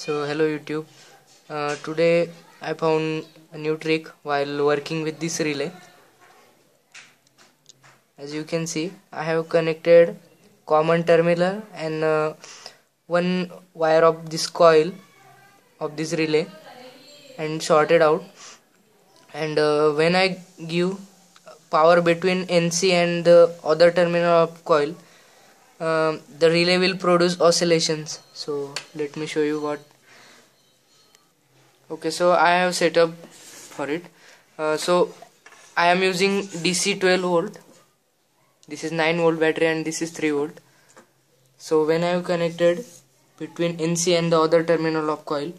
So hello YouTube. Uh, today I found a new trick while working with this relay. As you can see, I have connected common terminal and uh, one wire of this coil of this relay and shorted out. And uh, when I give power between NC and the other terminal of coil, um, the relay will produce oscillations. So let me show you what. Okay so I have set up for it. Uh, so I am using DC 12 volt. This is 9 volt battery and this is 3 volt. So when I have connected between NC and the other terminal of coil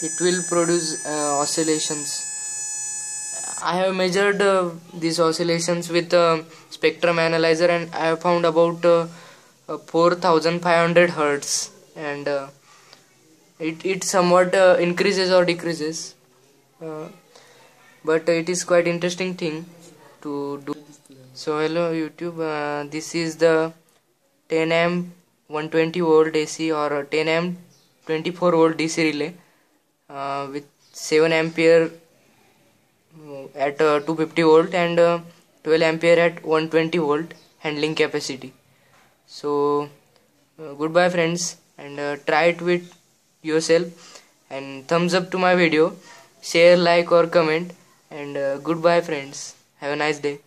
it will produce uh, oscillations I have measured uh, these oscillations with a spectrum analyzer and I have found about uh, uh 4500 hertz. And uh, it, it somewhat uh, increases or decreases. But it is quite interesting thing to do. So hello youtube. This is the 10 amp 120 volt AC or 10 amp 24 volt DC relay with 7 ampere at uh, 250 volt and uh, 12 ampere at 120 volt handling capacity. So uh, goodbye friends and try it with yourself and thumbs up to my video. Share like or comment and goodbye friends. Have a nice day